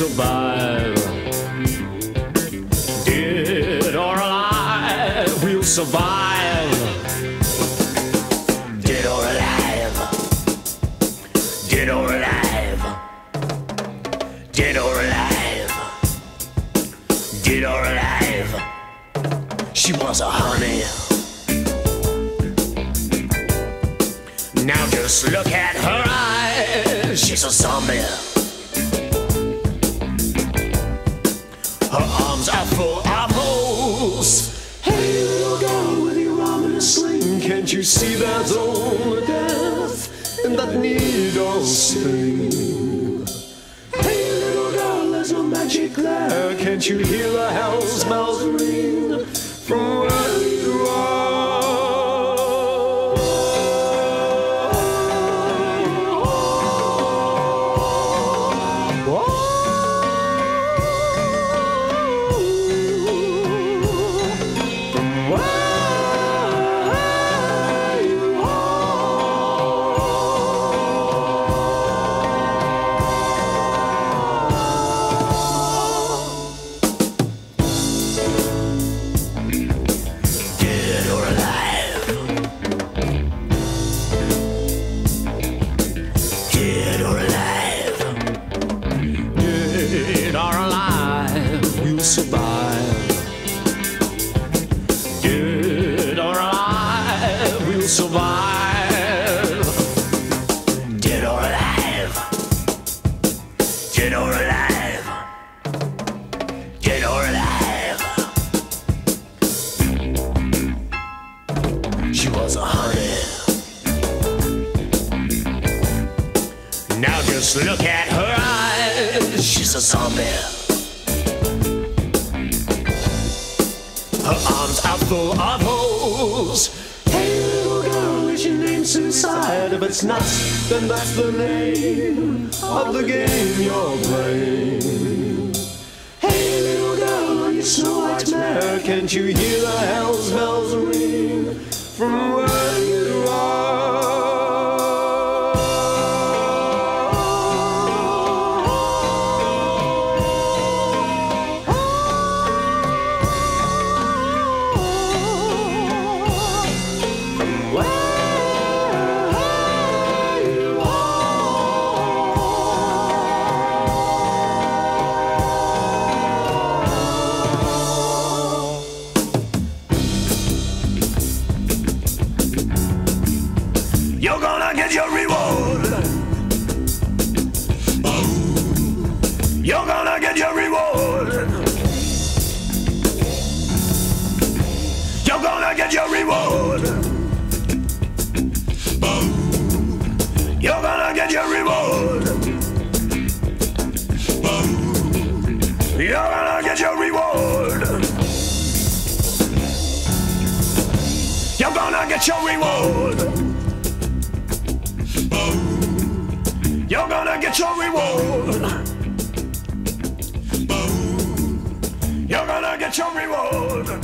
survive. Dead or alive, we'll survive. Dead or alive. Dead or alive. Dead or alive. Dead or alive. She was a honey. Now just look at her eyes. She's a zombie. Arms are full holes. Hey, little girl with your arm in a sling. Can't you see there's only death in that needle sting? Hey, little girl, there's no magic there. Can't you hear the hell's bells ring from survive. Dead or alive. Dead or alive. Dead or alive. She was a honey. Now just look at her eyes. She's a zombie. Her arms are full of holes. Your name suicide? If it's not, then that's the name of the game you're playing. Hey, little girl, are you Snow White's mare? Can't you hear the hell's bells ring from where Oh. You're gonna get your reward. You're gonna get your reward. Oh. Oh. You're gonna get your reward. You're gonna get your reward. You're gonna get your reward. You're gonna get your reward. Gonna get your reward. You're gonna get your reward.